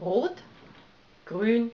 Rot, Grün,